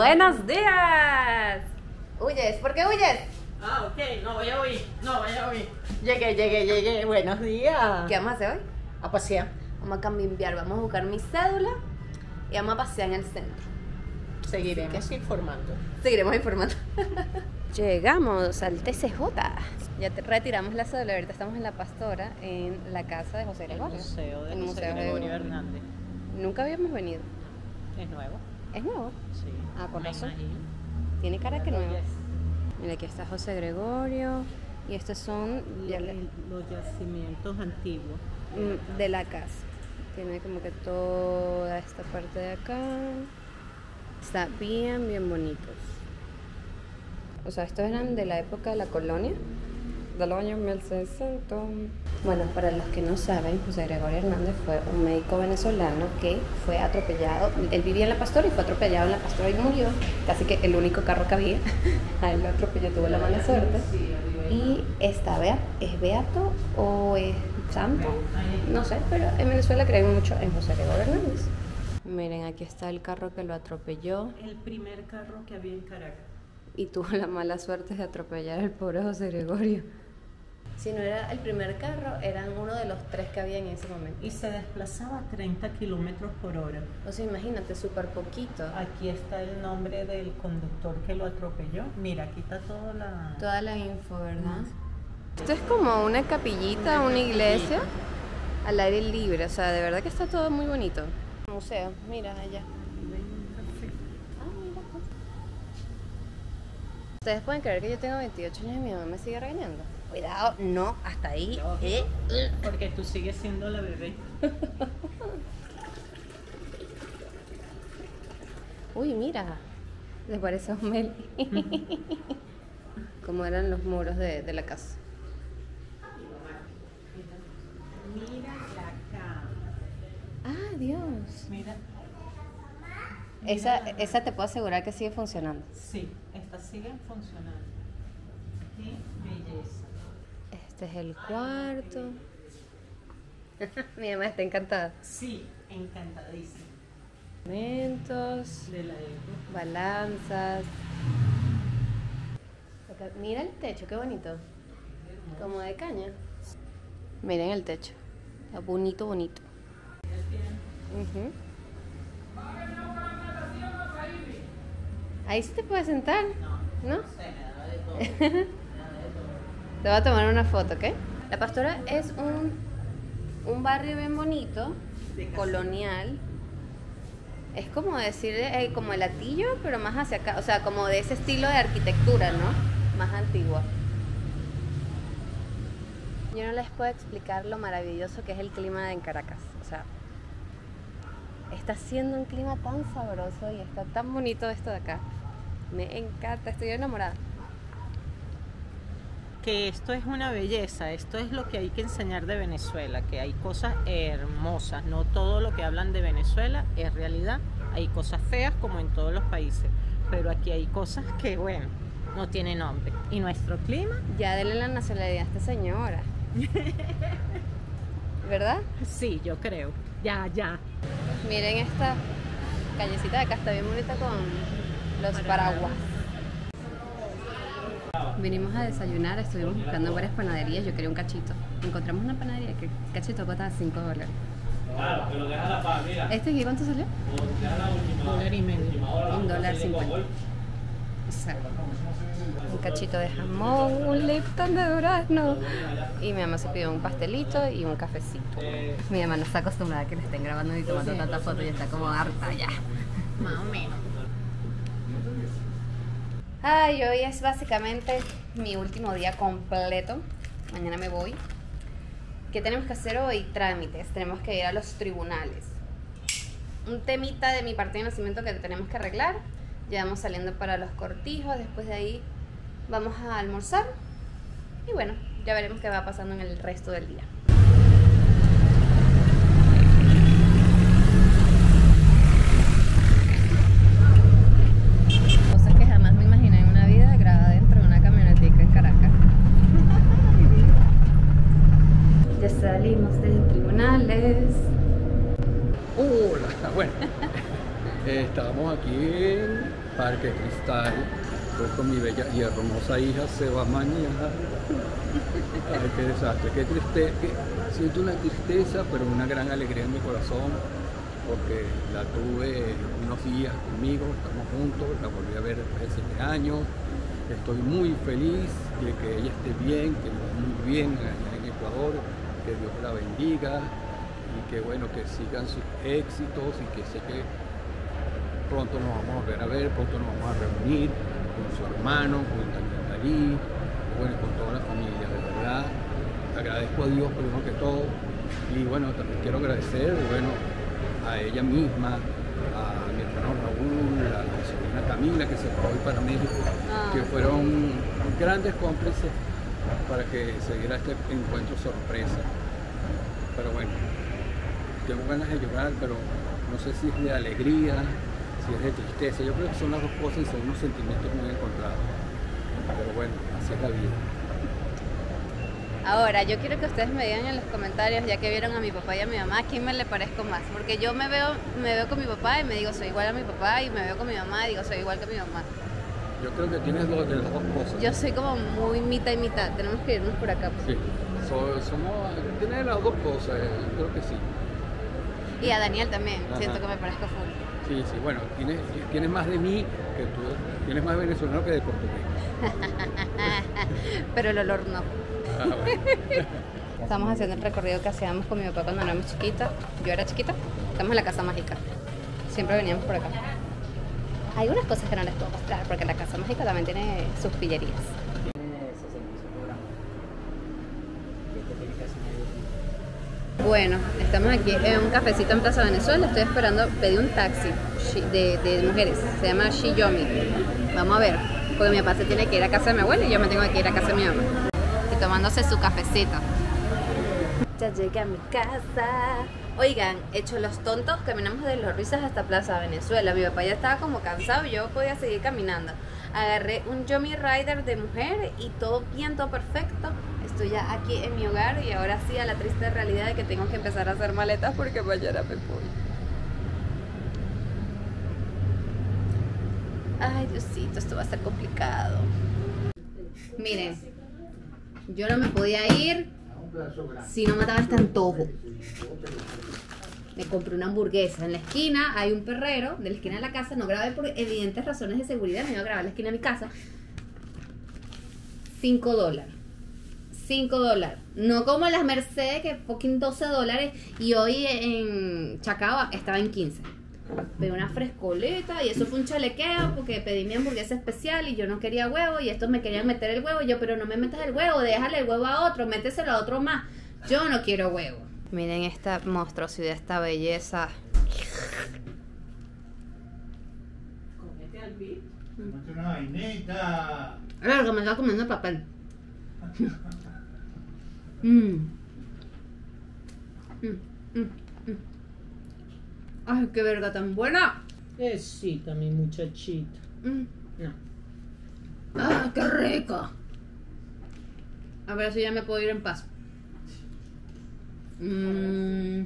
Buenos días. ¿Huyes? ¿Por qué huyes? Ah, ok, no vaya a oír, no vaya a oír. Llegué, llegué, llegué. Buenos días. ¿Qué vamos a hacer hoy? A pasear. Vamos a cambiar, vamos a buscar mi cédula y vamos a pasear en el centro. Seguiremos informando. Seguiremos informando. Llegamos al TCJ. Ya te- retiramos la cédula, ahorita estamos en La Pastora, en la casa de José El Gregorio. museo de El José Museo de Gregorio Gregorio. Hernández. Nunca habíamos venido. Es nuevo. ¿Es nuevo? Sí. Ah, razón. imagino. Tiene cara que nuevo. Mira, aquí está José Gregorio. Y estos son ya le- El- Los yacimientos antiguos. mm, de la casa. Tiene como que toda esta parte de acá. Está bien, bien bonitos. O sea, estos eran de la época de la colonia, del año 1600. Bueno, para los que no saben, José Gregorio Hernández fue un médico venezolano que fue atropellado. Él vivía en La Pastora y fue atropellado en La Pastora y murió. Casi que el único carro que había. A él lo atropelló, tuvo la mala suerte. Y está ¿es beato o es santo? No sé, pero en Venezuela creen mucho en José Gregorio Hernández. Miren, aquí está el carro que lo atropelló El primer carro que había en Caracas. y tuvo la mala suerte de atropellar al pobre José Gregorio. Si no era el primer carro, eran uno de los tres que había en ese momento. Y se desplazaba a 30 kilómetros por hora. O sea, imagínate, súper poquito. Aquí está el nombre del conductor que lo atropelló. Mira, aquí está toda la... Toda la info, ¿verdad? Esto es como una capillita, una iglesia al aire libre. O sea, de verdad que está todo muy bonito. Museo, mira allá. Ah. Ustedes pueden creer que yo tengo 28 años y mi mamá me sigue regañando. Cuidado, no, hasta ahí. Eh, eh. Porque tú sigues siendo la bebé. Uy, mira, les parece a. Como eran los muros de, de la casa. Mira la cama. Ah, Dios. Mira. Esa, esa te puedo asegurar que sigue funcionando. Sí, estas siguen funcionando. Qué belleza. Este es el cuarto. Mi mamá está encantada. Sí, encantadísima. Instrumentos, De balanzas. Acá- Mira el techo, qué bonito. Como de caña. Miren el techo. Está bonito, bonito. Ujú. Ahí sí te puedes sentar. ¿No? Te voy a tomar una foto, ¿ok? La Pastora es un, un barrio bien bonito, colonial. Es como decir, eh, como el latillo, pero más hacia acá. O sea, como de ese estilo de arquitectura, ¿no? Más antigua. Yo no les puedo explicar lo maravilloso que es el clima en Caracas. O sea, está siendo un clima tan sabroso y está tan bonito esto de acá. Me encanta, estoy enamorada. Que esto es una belleza, esto es lo que hay que enseñar de Venezuela, que hay cosas hermosas, no todo lo que hablan de Venezuela es realidad, hay cosas feas como en todos los países, pero aquí hay cosas que, bueno, no tienen nombre. Y nuestro clima, Ya denle la nacionalidad a esta señora. ¿Verdad? sí, yo creo, ya, ya. Miren esta callecita de acá, está bien bonita con los paraguas. Vinimos a desayunar, estuvimos buscando varias panaderías, yo quería un cachito. Encontramos una panadería que el cachito cuesta 5 dólares. ¿Este aquí cuánto salió? Dólar y medio. Un dólar cincuenta. O sea, un cachito de jamón, un Lipton de durazno. Y mi mamá se pidió un pastelito y un cafecito. Mi mamá no está acostumbrada a que le estén grabando y tomando tanta foto y está como harta ya. Más o menos. Ay, hoy es básicamente mi último día completo. Mañana me voy. ¿Qué tenemos que hacer hoy? Trámites. Tenemos que ir a los tribunales. Un temita de mi partido de nacimiento que tenemos que arreglar. Ya vamos saliendo para los cortijos. Después de ahí vamos a almorzar. Y bueno, ya veremos qué va pasando en el resto del día. Cosas que jamás me imaginé en una vida grabada dentro de una camionetica en Caracas. Salimos de tribunales. Hola, bueno. Estábamos aquí en Parque Cristal, pues con mi bella y hermosa hija se va mañana. Qué desastre, qué triste, que- siento una tristeza, pero una gran alegría en mi corazón, porque la tuve unos días conmigo, estamos juntos, la volví a ver después de siete años. Estoy muy feliz de que ella esté bien, que va muy bien en Ecuador, que Dios la bendiga y que bueno, que sigan sus éxitos y que sé que pronto nos vamos a volver a ver, pronto nos vamos a reunir con su hermano, con Daniel Dalí, bueno, con toda la familia, de verdad. Agradezco a Dios primero que todo y bueno, también quiero agradecer, bueno, a ella misma, a mi hermano Raúl, a mi sobrina Camila que se fue hoy para México, Ah. que fueron grandes cómplices para que se diera este encuentro sorpresa. Pero bueno, tengo ganas de llorar, pero no sé si es de alegría, si es de tristeza. Yo creo que son las dos cosas y son unos sentimientos muy encontrados. Pero bueno, así es la vida. Ahora, yo quiero que ustedes me digan en los comentarios, ya que vieron a mi papá y a mi mamá, ¿quién me le parezco más? Porque yo me veo, me veo con mi papá y me digo, soy igual a mi papá, y me veo con mi mamá y digo, soy igual que mi mamá. Yo creo que tienes dos, de las dos cosas. Yo soy como muy mitad y mitad, tenemos que irnos por acá. pues. Sí, so- somos, tienes las dos cosas, eh, creo que sí. Y a Daniel también, Ajá. siento que me parezco full. Sí, sí, bueno, tienes, tienes más de mí que tú, tienes más venezolano que de portugués. Pero el olor no. Ah, bueno. Estamos haciendo el recorrido que hacíamos con mi papá cuando éramos chiquitas. Yo era chiquita. Estamos en la casa mágica. Siempre veníamos por acá. Hay unas cosas que no les puedo mostrar porque la casa mágica también tiene sus pillerías. Bueno, estamos aquí en un cafecito en Plaza Venezuela. Estoy esperando, pedí un taxi de mujeres. Se llama Shiyomi. Vamos a ver. Porque mi papá se tiene que ir a casa de mi abuela y yo me tengo que ir a casa de mi mamá. Y tomándose su cafecito. Ya llegué a mi casa. Oigan, hecho los tontos, caminamos de Los Risas hasta Plaza Venezuela. Mi papá ya estaba como cansado y yo podía seguir caminando. Agarré un Yomi Rider de mujer y todo bien, todo perfecto. Estoy ya aquí en mi hogar y ahora sí a la triste realidad de que tengo que empezar a hacer maletas porque mañana me voy. Ay, Diosito, esto va a ser complicado. Miren, yo no me podía ir si no mataba este antojo. Me compré una hamburguesa. En la esquina hay un perrero, de la esquina de la casa. No grabé por evidentes razones de seguridad. Me iba a grabar la esquina de mi casa. 5 dólares. 5 dólares. No como las Mercedes, que fucking 12 dólares. Y hoy en Chacao estaba en 15. Pedí una frescoleta y eso fue un chalequeo porque pedí mi hamburguesa especial y yo no quería huevo y estos me querían meter el huevo. Yo, pero no me metas el huevo, déjale el huevo a otro, méteselo a otro más. Yo no quiero huevo. Miren esta monstruosidad, esta belleza. Ponte una vainita. Claro, que me estaba comiendo papel. Mm. Mm, mm, mm. Ay, qué verga tan buena. Sí, también muchachita. Mm. No. ¡Ah, qué rico! A ver si ya me puedo ir en paz. Mmm.